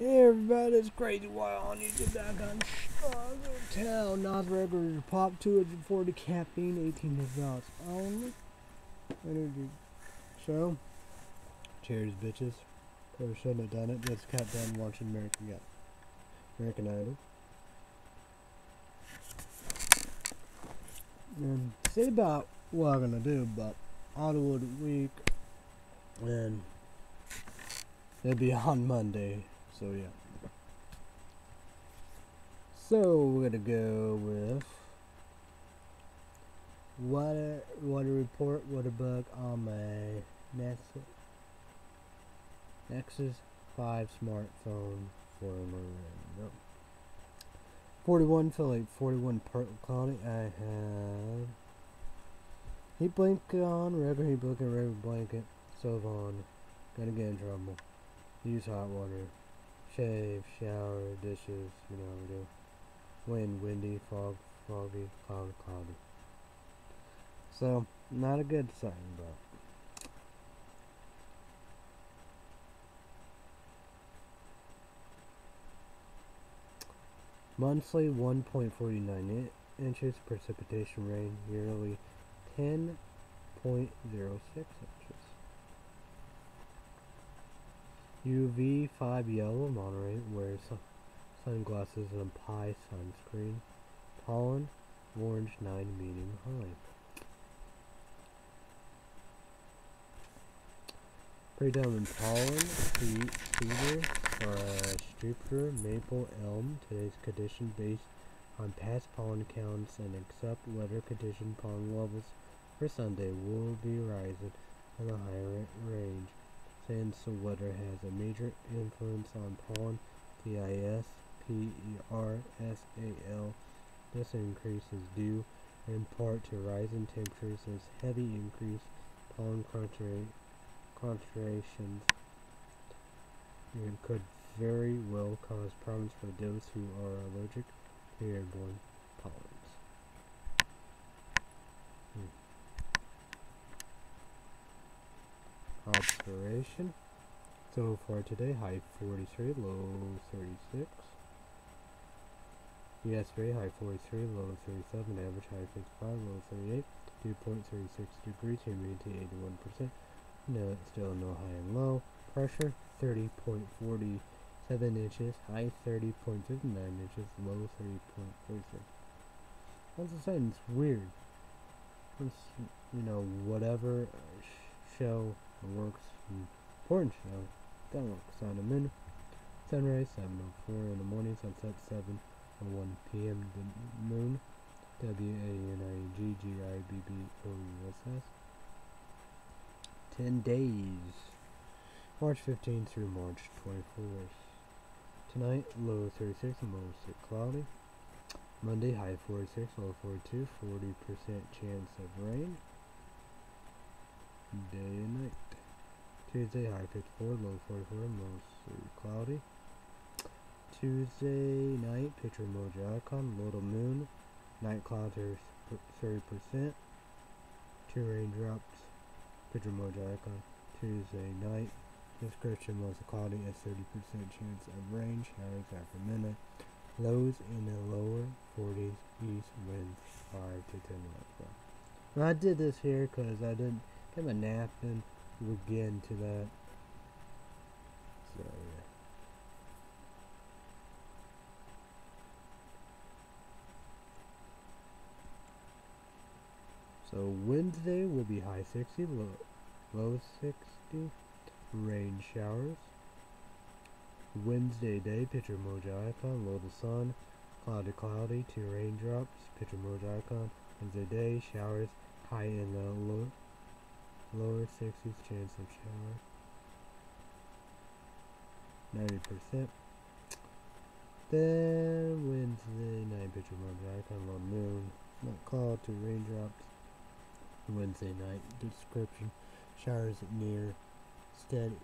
Hey everybody, it's Crazy Wyatt on YouTube back on Chicago Town. Not regular pop 240 caffeine, 18 dollars only. Energy show. Cheers, bitches. Probably shouldn't have done it. Just kept done watching American yeah. American Idol. And see about what I'm gonna do, but Hollywood Week and it'll be on Monday. So yeah. So we're gonna go with water water report water bug on my Nexus Nexus 5 smartphone for no. 41 Philip 41 part quality I have heat blanket on regular heat blanket regular blanket stove on gonna get in trouble use hot water shave, shower, dishes, you know we do. Wind, windy, fog, foggy, cloudy, cloudy. So, not a good sign, but. Monthly 1.49 inches, precipitation rain yearly 10.06 inches. UV5 yellow Monterey wears sunglasses and a pie sunscreen. Pollen orange 9 medium high. Pretty Predominant pollen, cedar, uh, juniper, maple, elm. Today's condition based on past pollen counts and except weather condition pollen levels for Sunday will be rising in the higher range since weather has a major influence on pollen, T-I-S-P-E-R-S-A-L. This increase is due in part to rising temperatures as heavy increase pollen concentrations and could very well cause problems for those who are allergic to airborne pollens. Observation. So for today, high 43, low 36. Yesterday, high 43, low 37, average high 55, low 38, 2.36 degrees, humidity 81%. No, still no high and low. Pressure 30.47 inches, high 30.59 inches, low 30.46. Once again, it's weird. It's, you know, whatever uh, show works important show. That works on the moon. Sunrise 7.04 in the morning, sunset 7.01 p.m. The moon. W-A-N-I-G-G-I-B-B-O-U-S-S. 10 days. March 15 through March 24th. Tonight, low 36 and mostly cloudy. Monday, high 46, low 42, 40% chance of rain. Day and night. Tuesday, high 54, low 44, mostly cloudy. Tuesday night, picture emoji icon, little moon. Night clouds are 30%. Two raindrops, picture emoji icon. Tuesday night, description mostly cloudy at 30% chance of rain, showers after midnight. Lows in the lower 40s, east winds 5 to 10 miles per hour. I did this here because I didn't get my nap in we'll get into that. So yeah. So Wednesday will be high 60, low, low 60, rain showers. Wednesday day, picture emoji icon, low to sun, cloudy cloudy, two raindrops, picture emoji icon. Wednesday day, showers, high in the low, Lower 60s chance of shower. 90%. Then Wednesday night picture more icon on moon. Not called to raindrops. Wednesday night description. Showers near steady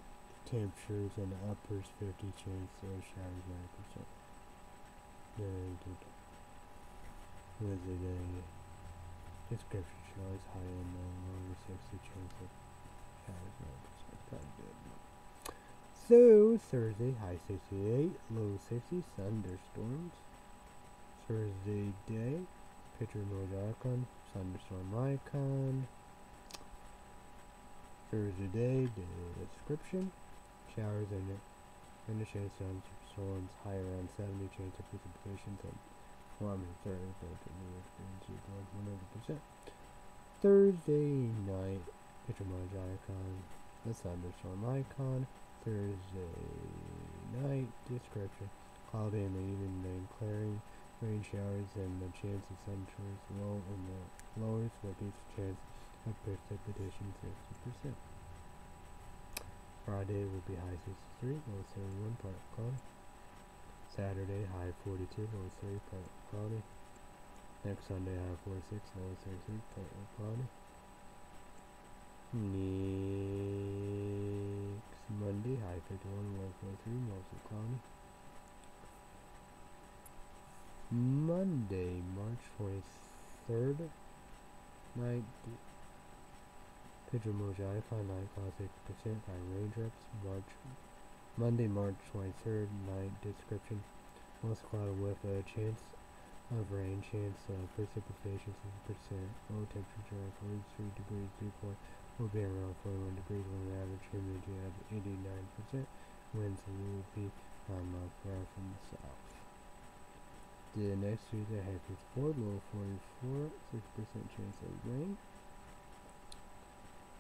temperatures and uppers 50 chance of showers 90%. Yeah, Wednesday day description showers high in the uh, lower 60 chance of showers 90%. Pretty good. So, Thursday, high 68, low 60, thunderstorms. Thursday day, picture mode icon, thunderstorm icon. Thursday day, day description, showers and and the chance of storms high around 70, chance of precipitation, so well, I mean, Thursday, but 100%. Thursday night, picture mode icon, the thunderstorm icon. Thursday night, description, cloudy in the evening, clearing rain showers and the chance of sunshine low in the lowers with each chance of precipitation fifty percent. Friday will be high 63, low 71, part cloudy. Saturday high 42, low 30, part cloudy. Next Sunday high 46, low 33, part cloudy. Next Monday high 51, low 43, mostly cloudy. Monday, March 23rd, night, picture emoji icon, night cloud 60%, by raindrops, March, Monday, March 23rd, night description, most cloud with a chance of rain, chance of precipitation 60%, low temperature 43 degrees, dew point will be around 41 degrees, with an average humidity of 89%, winds will be on mile per hour from the south. The next Tuesday has its Ford low 44, 6% chance of rain.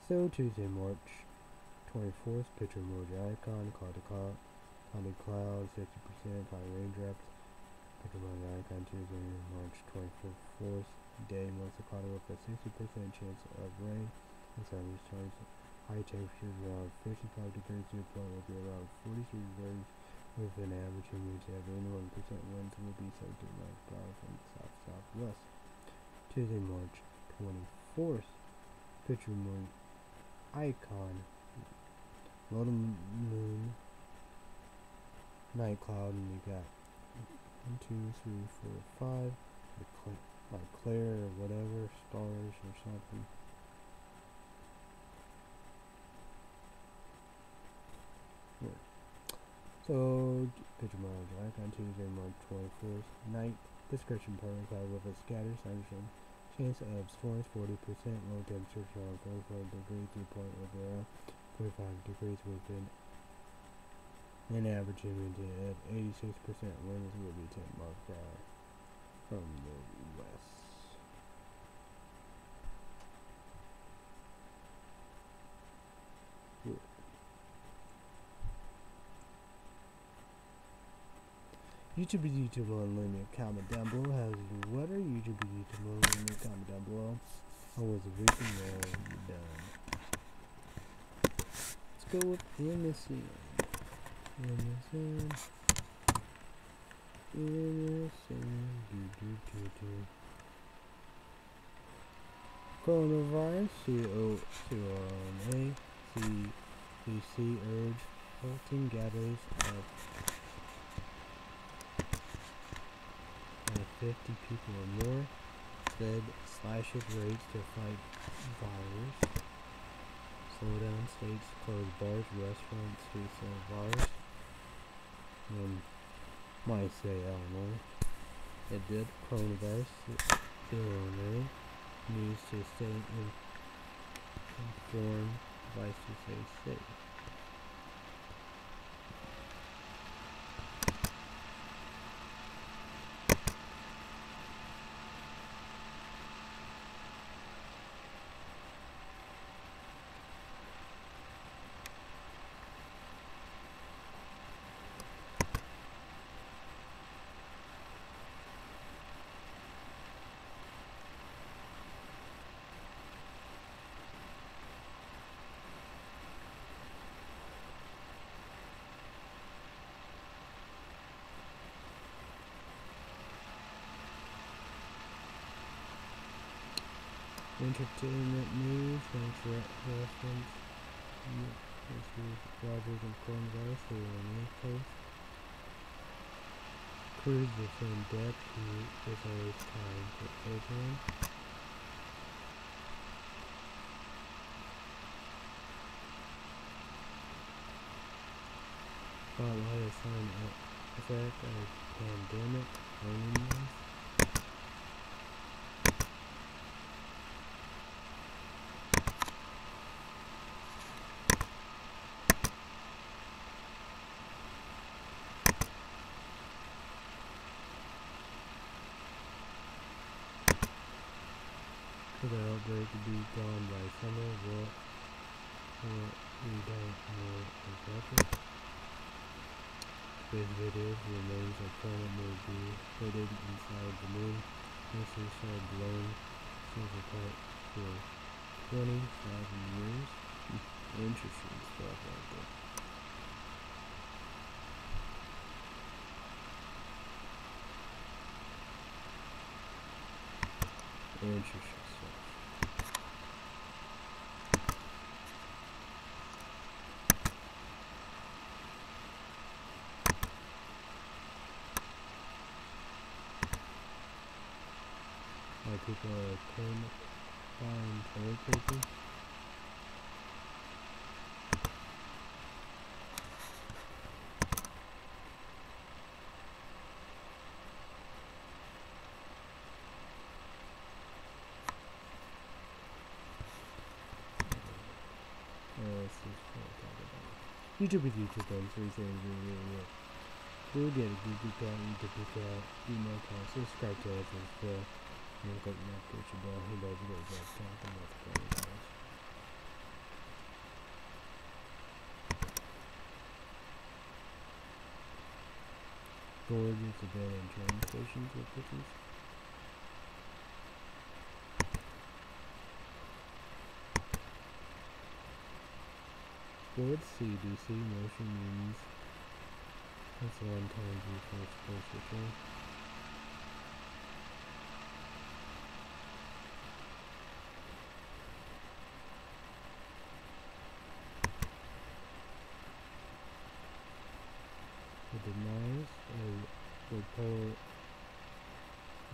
So Tuesday, March 24th, picture emoji icon, cloud to cloud, cloudy clouds, 60% high raindrops. Picture emoji icon Tuesday, March 24th, day mostly cloudy with a 60% chance of rain. And sunny times, high temperatures around 55 degrees, dew point will be around 43 degrees with an average humidity of 81% winds will be 17 miles per hour from the south southwest. Tuesday, March 24th. Picture moon icon. Low moon. Night cloud, and you got one, two, three, four, five. Like Claire or whatever, stars or something. So, picture Jack on Tuesday, March 24th. Night, description partly cloud with a scattered sunshine. Chance of storms 40%, low temperature around 44 degrees, dew 45 degrees within an average humidity of 86%. Winds will be 10 miles per hour from the west. YouTube is YouTube Unlimited. Comment down below. How's your weather? YouTube is YouTube Unlimited. Comment down below. How was the weekend? Well done. Go with MSN. MSN. MSN. Do, do, do, do. Coronavirus. C-O-C-O-R-N-A. C-C-C urge. Halting gatherings of 50 people or more. Fed slashes rates to fight virus. Slow down states close bars, restaurants to sell bars. Um, might say, I don't know. It did. Coronavirus. Illinois. News to stay in, informed. Advice to stay safe. Entertainment news, thanks for that reference. This is Rogers and coronavirus, they are in any case. Cruise the same depth, he is always time for everyone. Spotlight a sign effect of pandemic loneliness. Could the outbreak be gone by summer? What, what we don't know exactly. Space videos remains a planet may be hidden inside the moon. Missing shell blown silver part for 20,000 years. Interesting stuff like that. Interesting stuff. People are paying buying toilet paper? Uh, this is. YouTube with YouTube on three things really, really, really. We'll get a Google account, YouTube email account, subscribe to us as well. Look up the notification bell. He does a great job about the coronavirus. Gorgeous abandoned train stations with pictures. Board CDC motion means that's one time before supposed to train. It denies a report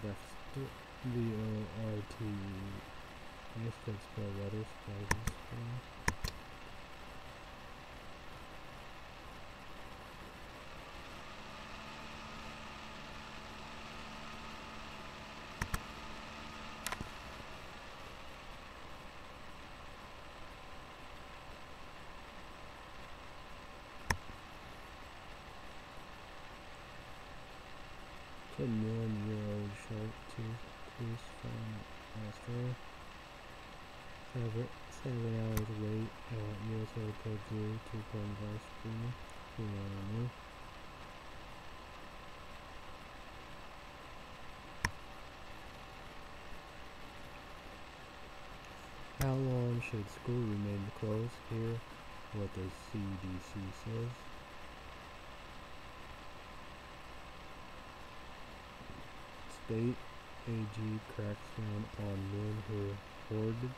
that's the O-R-T I guess that's spell letters, prizes, um, Ten million year old shark tooth tooth from Australia. Seven, seven hours wait at US Airport Zoo to coronavirus screening. Two new. How long should school remain closed? Here, what the CDC says. State AG cracks down on men who hoarded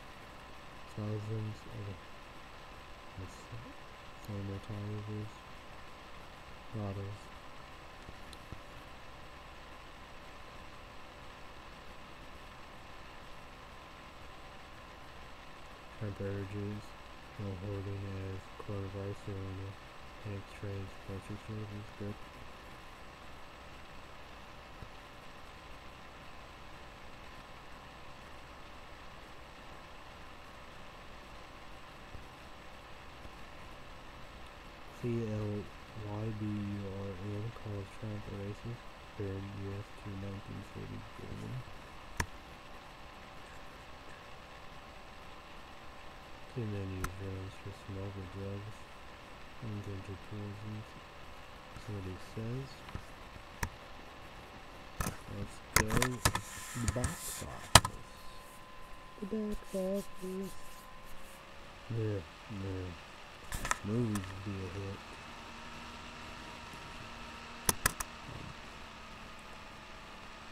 thousands of sanitizers bottles. Urges no hoarding as coronavirus corona takes trades grocery stores is good. C-L-Y-B-U-R-N calls Trump a racist, compared U.S. to 1940 Germany. Too many drones for smuggled drugs and poisons. That's what he says. Let's go to the box office. Box office. Yeah, yeah. Movies would be a hit.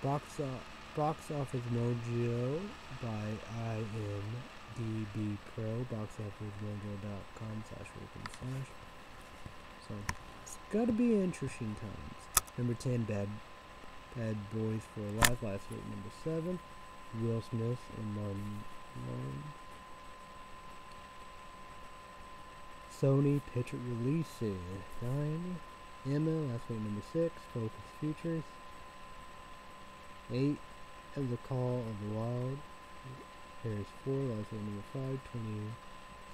Box, o- Box Office Mojo by IMDb Pro. BoxOfficeMojo.com slash open slash. So, it's gotta be interesting times. Number 10, Bad Bad Boys for Life. Last week, number 7. Will Smith and Martin mode. Sony picture releases. 9. Emma, that's week number 6. Focus Features. 8. Of the Call of the Wild. Harris 4, last week number 5. Twenty.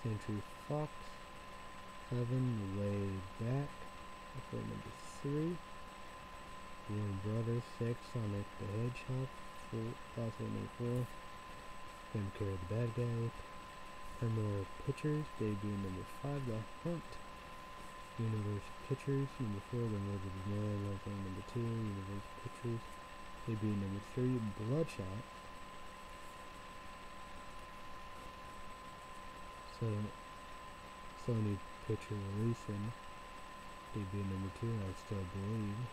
Century Fox. 7. The Way Back. That's number 3. Warner Brothers 6. Sonic the Hedgehog. Four, last week number 4. MK the Bad Guy. Primary Pictures, debut number 5, The Hunt. Universal Pictures, number 4, The Murder of Vanilla, Love number 2, Universal Pictures, debut number 3, Bloodshot. Sony, Sony Picture Releasing, debut number 2, I Still Believe.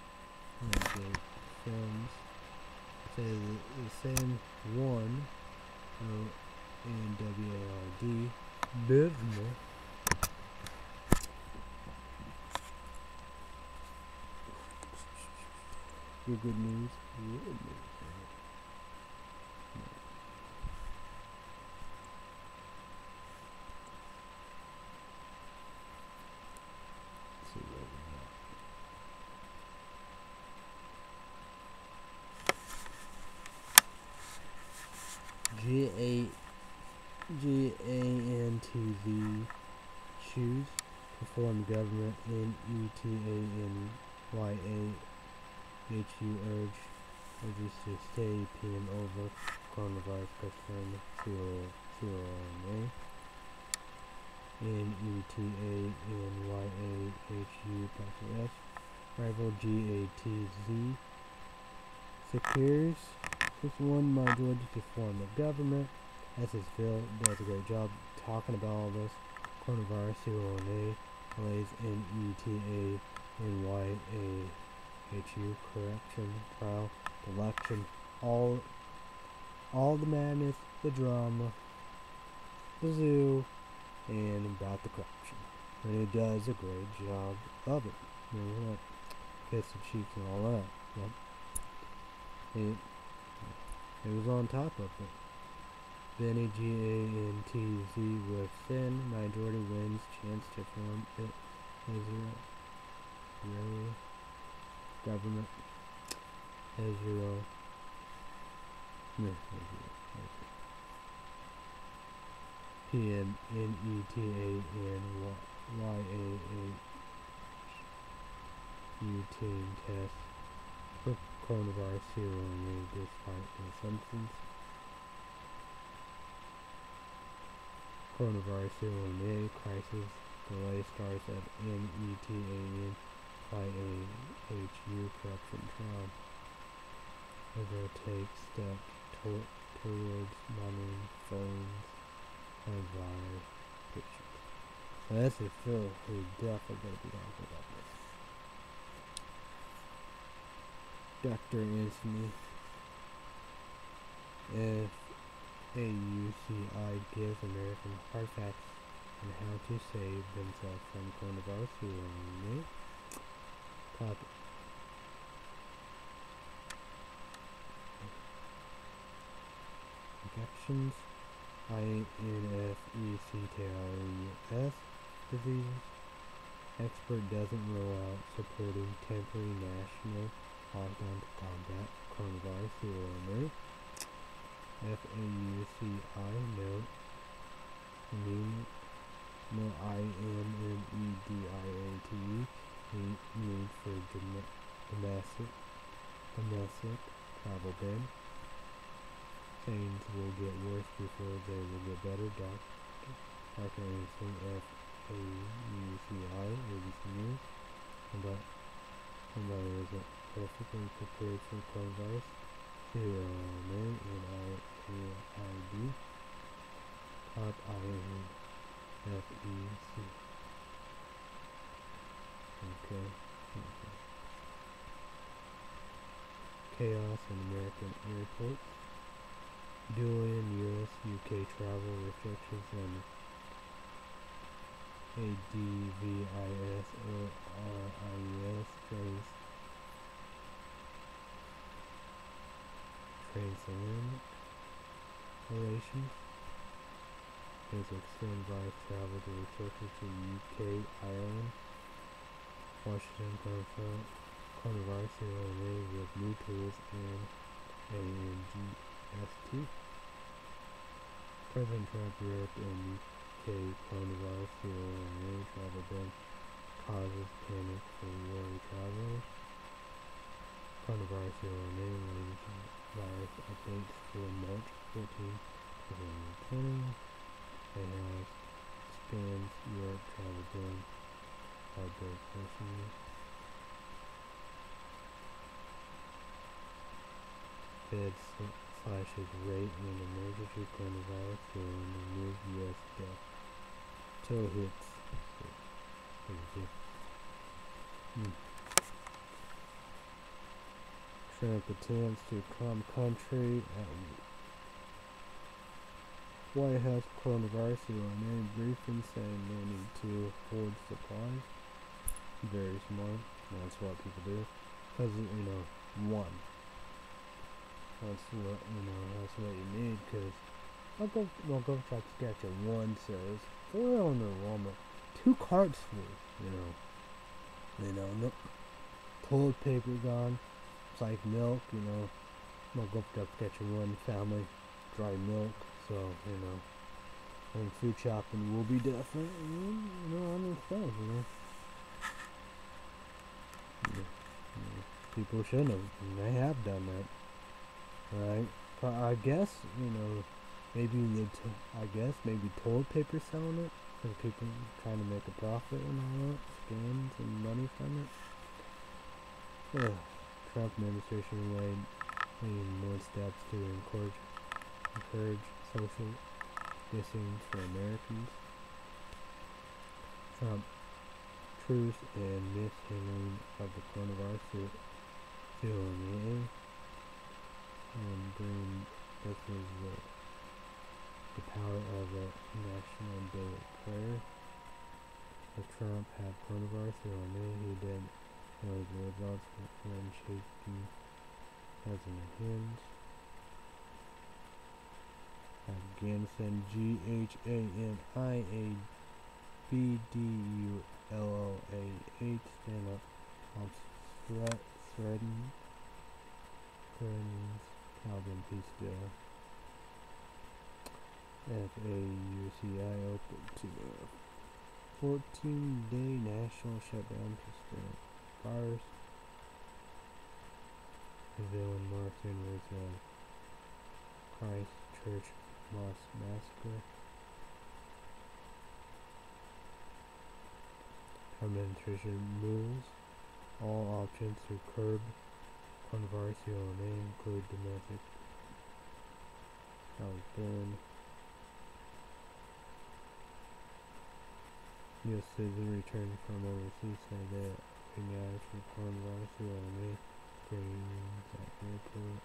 And the films, say the same one uh, and W-A-R-D, Business. Your good news, your good news. Let's see what we got. G A G A N T V choose perform government N E T A N Y A H U urge urges to stay PM over coronavirus concern zero zero A N E T A N Y A H U capital S rival G A T Z secures this one majority to form a government. SS Phil does a great job talking about all this. Coronavirus, Malays, N-E-T-A-N-Y-A-H-U, correction, trial, election, all, all the madness, the drama, the zoo, and about the corruption. And it does a great job of it. You know, like, kiss the cheeks and all that. Yep. It, it was on top of it. Benny G A N T Z with thin majority wins chance to form it Israel government Israel no, Israel, Israel. P M N E T A N Y A H U team test. For coronavirus zero and despite the assumptions coronavirus A crisis delay starts at N-E-T-A-N Y-A-H-U corruption trial. Israel takes steps to- towards monitoring phones and virus pictures. So that's a Phil who's definitely going to be talking about this. Dr. Anthony F. AUCI gives American hard facts on how to save themselves from coronavirus. Will need Top infections, INFECTIS diseases. Expert doesn't rule out supporting temporary national lockdown to combat coronavirus. Need F-A-U-C-I, no. Mean, no I-N-M-E-D-I-A-T-E, mean for dom- domestic, domestic travel ban. Things will get worse before they will get better. Doc, Dr. Anderson, F-A-U-C-I, ABC News. About, somebody is perfectly prepared for coronavirus. Zero name and I A I D top I N F E C. Okay. okay. Chaos in American airports. Julian US UK travel restrictions and ADVIS or transatlantic relations. Has extended virus travel to researchers to UK, Ireland. Washington coronavirus CRNA with new tools and ANGST. President Trump, Europe, and UK coronavirus CRNA travel ban causes panic for worry travelers. Coronavirus CRNA related virus updates for March 14, 2020. It has spans Europe travel ban outbreak personally. Fed slashes rate in emergency coronavirus during the new U.S. death toll hits. Hmm. Trump attempts to calm country at White House coronavirus on a briefing saying they need to hoard supplies. Very smart. That's what people do. Because, you know, one. That's what, you know, that's what you need. Because, go try to catch one says, four on the Walmart. Two carts full, you know. You know, no, toilet paper gone. Like milk, you know. I'll go catch a one family. Dry milk. So, you know, and food shopping will be different, you know, I understand, you know. People shouldn't have, and they have done that, right? But I guess, you know, maybe the, I guess, maybe toilet paper selling it, because people trying to make a profit and all that, scams and money from it. Ugh. Trump administration made more steps to encourage, encourage social distancing for Americans. Trump truth and mishandling of the coronavirus CONA and bring this is the, the power of a national day of prayer. If Trump had coronavirus he did know the results when shaking President hands. Afghanistan G H A N I A B D U L L A H. Stand up. On threat threatened threatens Calvin Peace Deal. F A U C I open to a 14 day national shutdown to spread The villain Martin was a Christ Church Mosque Massacre. Administration moves all options to curb controversial may include domestic outburn. U.S. citizen returned from overseas said that being asked for controversial may screens at airport.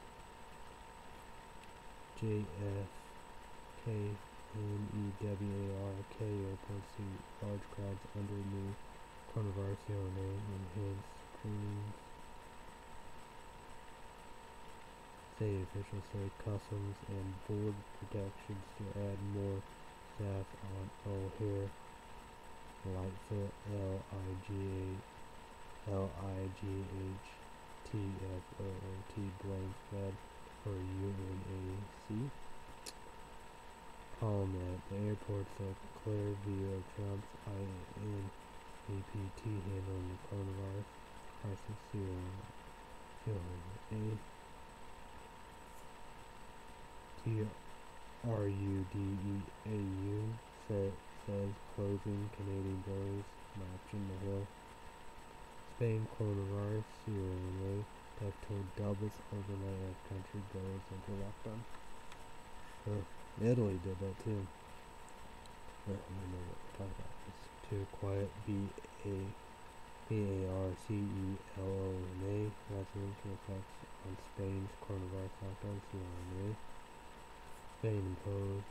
JF K N E W A R K airport see large crowds under new controversial name enhanced screenings. State officials say customs and board protections to add more staff on O'Hare Lightfoot L I G A L I G H T F O O T blank for UNAC home at the airports of clear view of Trump's IN APT handling the coronavirus crisis ceiling. A T R U D E A U says closing Canadian borders matching the hill. Spain coronavirus Leone death toll doubles overnight as country goes into lockdown. Huh. Italy did that too. I don't know what we're talking about. It's too quiet. B A B A R C E L O N A. Resolution effects on Spain's coronavirus lockdown. C O N A. Spain imposed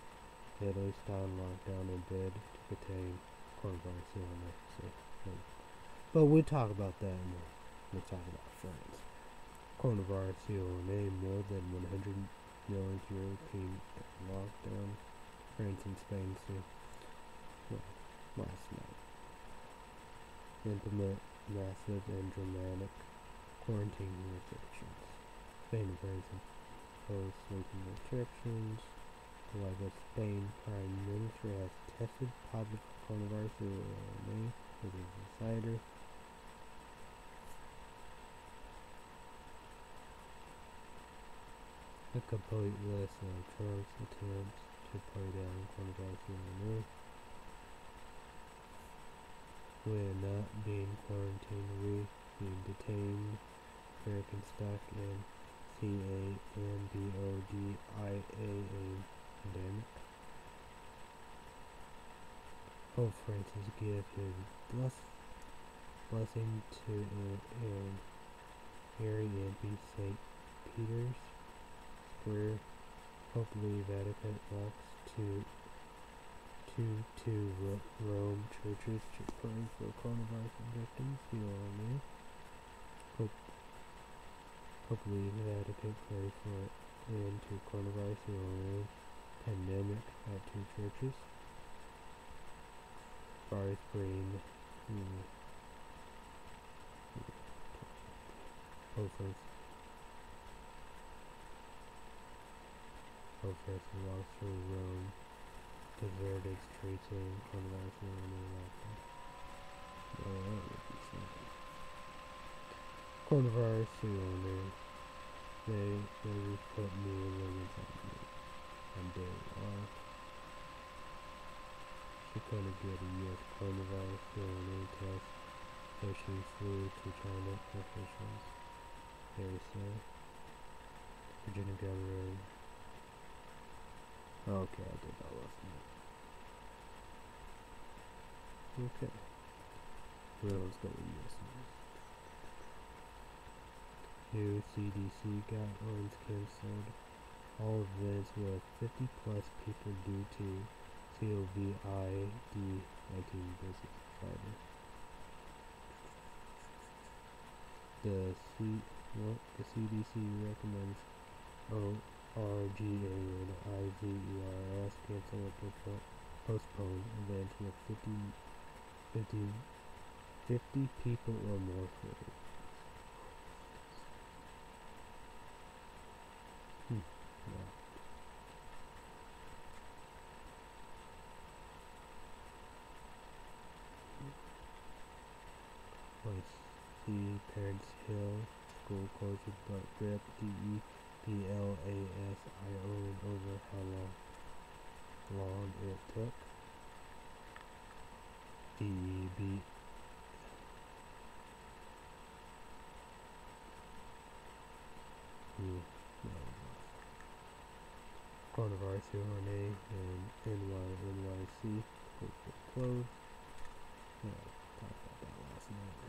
Italy style lockdown in bid to contain coronavirus. C O N A. But we'll talk about that in We'll talk about France. Coronavirus C O N A. More than 100 million European lockdown. France and Spain too. Well, last night. Implement massive and dramatic quarantine restrictions. Spain and France imposed sweeping restrictions. A Spain Prime Minister has tested positive for coronavirus in May, a insider. A complete list of Trump's attempts to play down coronavirus in May. When not being quarantined, we being detained, American stock in C-A-M-B-O-D-I-A-A pandemic. Pope Francis give his bless, blessing to and, and Mary and St. Peter's Pope Louis Vatican walks to to to Rome churches to pray for coronavirus victims. You know. Pope Pope Louis Vatican pray for end to coronavirus. You know. Pandemic at two churches. Forest Green. Hmm. Pope Francis. Pope Francis walks through Rome. Deserted streets and in the. Oh, that would be something. Coronavirus to owner. They they put new limits on me. On day off. She couldn't get a U.S. coronavirus DNA test, so she flew to China officials. They say. Virginia governor. Okay, I did that last night. Okay. Well, let's go with U.S. news. New CDC guidelines canceled all events with 50 plus people due to COVID-19 business Friday. The C well, the CDC recommends oh, ORGA and IVERS cancel or postpone, postpone events with 50, 50, 50 people or more for it. Hmm. Yeah. Place C Parents Hill school closure but RIP D E P L A S I O over how long long it took. D E B Hmm. Coronavirus RNA and NY NYC closed. Yeah, talked about that last night.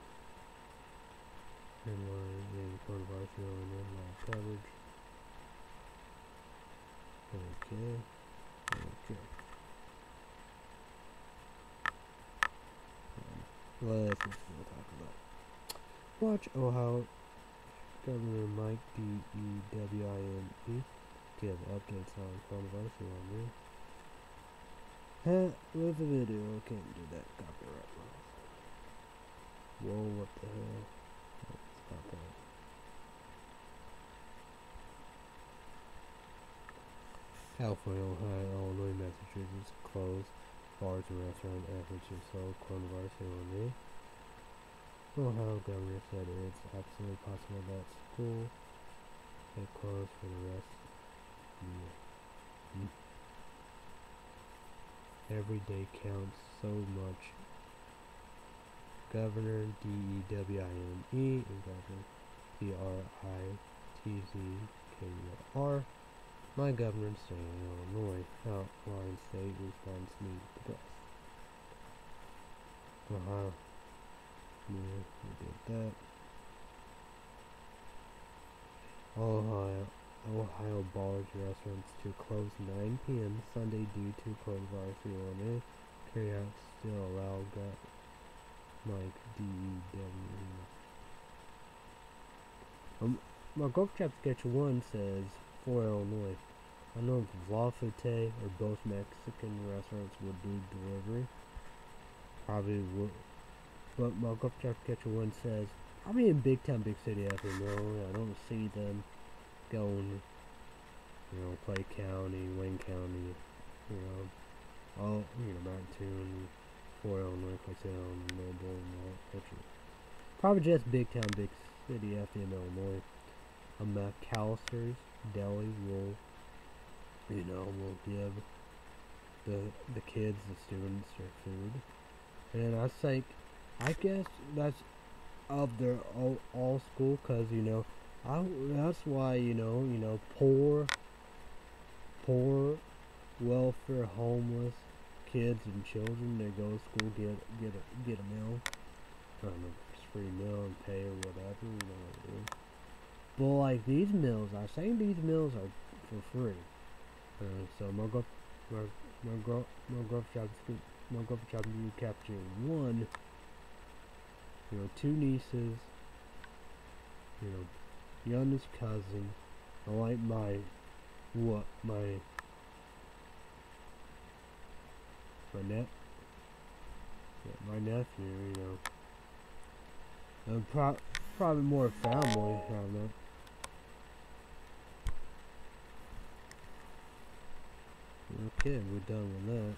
NY and coronavirus RNA coverage. Okay. Okay. Let's just we'll talk about. Watch Ohio Governor Mike D E W I N E give updates on coronavirus want me. Huh, with the video, I can't do that copyright law. Whoa, what the hell? Stop that. California, Ohio, Illinois, Massachusetts closed bars and restaurant efforts to solve coronavirus in Ohio governor said it's absolutely possible that school may close for the rest of the year. Every day counts so much. Governor D E W I N E and Governor P R I T Z K U R my governor in state of Illinois outlined state response needs to press. Ohio. Yeah, we did that. Ohio. Ohio bars restaurants to close 9 p.m. Sunday due to coronavirus illness. Carry out still allowed. Got Mike D W. Um, my golf trap sketch one says for Illinois. I know if Lafite or both Mexican restaurants would do delivery. Probably would But my Golf Catcher One says, probably in big town, big city, I don't know. I don't see them going, you know, Clay County, Wayne County, you know, all, you know, Mountain, Fort Illinois, Clay Town, Noble, and all that. Probably just big town, big city after in Illinois. A McAllister's Deli will, you know, will give the the kids, the students, their food. And I think, I guess that's of their all, all school, cause you know, I that's why you know, you know, poor, poor, welfare, homeless kids and children, they go to school get get a get a meal. I don't know, free meal and pay or whatever, you know what I mean. But like these meals, I saying these meals are for free. Uh, so my go my my girl my you capture one. You know, two nieces. You know, youngest cousin. I like my what my my net yeah, my nephew. You know. And pro probably more family, I don't know. Okay, we're done with that.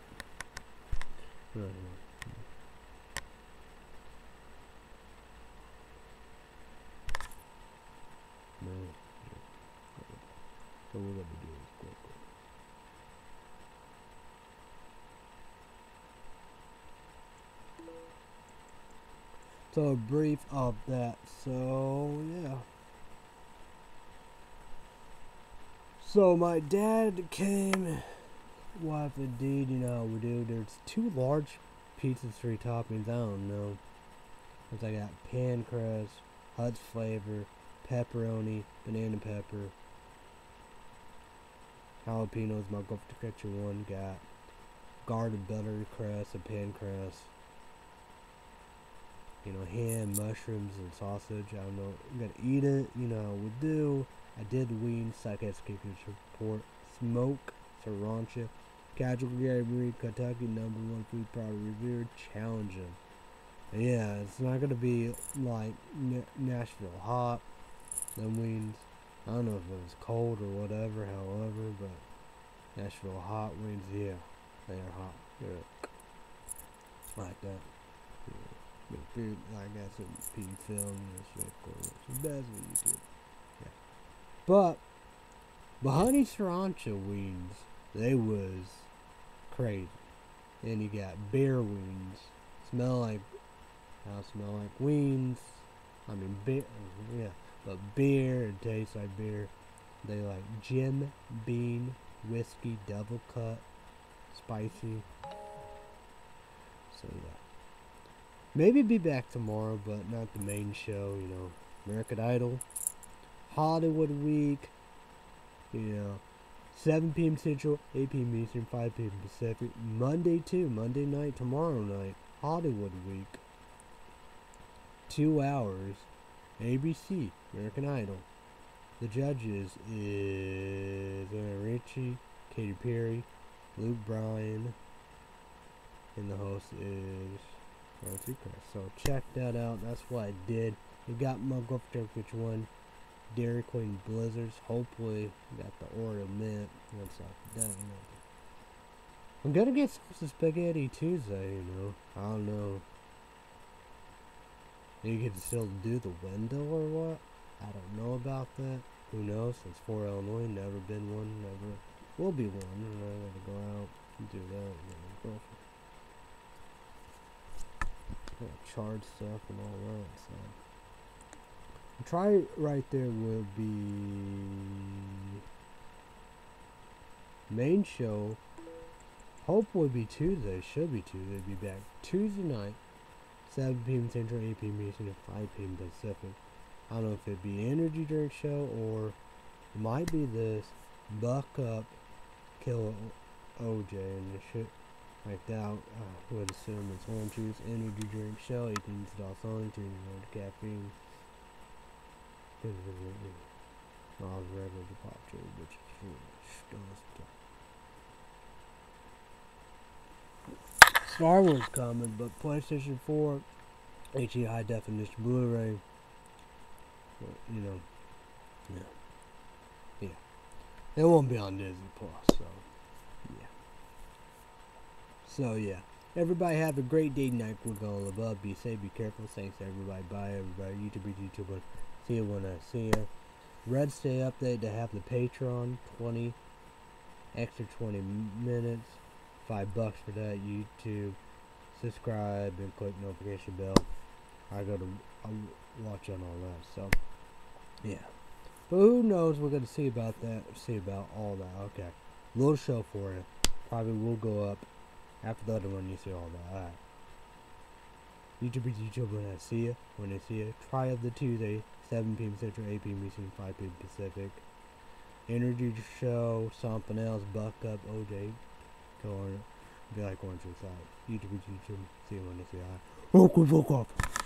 No. So we're gonna do. So a brief of that. So yeah. So my dad came wife indeed, you know we do. There's two large pizzas, three toppings, I don't know. Cause I got pan crust, Hut's flavor, pepperoni, banana pepper, jalapenos, my go to catch one got garden buttery crust and pan crust you know, ham, mushrooms, and sausage. I don't know. I'm gonna eat it. You know, we do. I did wean, so I wings, psychiatric report, smoke, sriracha, casual Gary Kentucky number one food product revered, challenging. Yeah, it's not gonna be like N Nashville hot. Them wings. I don't know if it was cold or whatever. However, but Nashville hot wings, yeah, they are hot. Yeah, like that. Yeah. But I got some P film and shit So that's what you do. Yeah. But the honey sriracha wings, they was crazy. Then you got beer wings. Smell like I smell like wings. I mean beer yeah. But beer, it tastes like beer. They like Jim Beam whiskey double cut spicy. So yeah. Maybe be back tomorrow, but not the main show, you know. American Idol, Hollywood Week, you know, 7 p.m. Central, 8 p.m. Eastern, 5 p.m. Pacific. Monday, too. Monday night, tomorrow night, Hollywood Week. Two hours, ABC, American Idol. The judges is Anna Richie, Katy Perry, Luke Bryan, and the host is so check that out. That's what I did. We got Mug of which one? Dairy Queen Blizzards. Hopefully, got the Oreo Mint. That's like that. I'm gonna get some spaghetti Tuesday, you know. I don't know. You can still do the window or what? I don't know about that. Who knows? Since for Illinois, never been one, never will be one. And I gotta go out and do that with my girlfriend charge stuff and all that. So try right there will be main show. Hope would be Tuesday. Should be Tuesday. Be back Tuesday night, 7 p.m. Central, 8 p.m. Eastern, 5 p.m. Pacific. I don't know if it'd be energy drink show or it might be this buck up, kill OJ and the shit like that, I would assume it's orange juice, energy drink, 18 Dalsonic, to the caffeine. All the regular pop cherry, which is Star Wars coming, but PlayStation 4 HD high definition Blu-ray. You know, yeah, yeah. It won't be on Disney Plus, so yeah. So yeah. Everybody have a great day tonight. We're gonna live up. Be safe. Be careful. Thanks everybody. Bye everybody. YouTube, YouTube. See you when I see you. Red Stay update to have the Patreon 20 extra 20 minutes. Five bucks for that. YouTube. Subscribe and click notification bell. I go to I'll watch on all that. So yeah. But who knows? We're gonna see about that. See about all that. Okay. Little show for you. Probably will go up after the other one. You see all that. All right. YouTubers, YouTube when I see you. When I see you. Try of the Tuesday. 7 p.m. Central, 8 p.m. Eastern, 5 p.m. Pacific. Energy show, something else, buck up, OJ. Go on, be like orange inside. YouTube, YouTube, see you when I see you. Woke, woke up.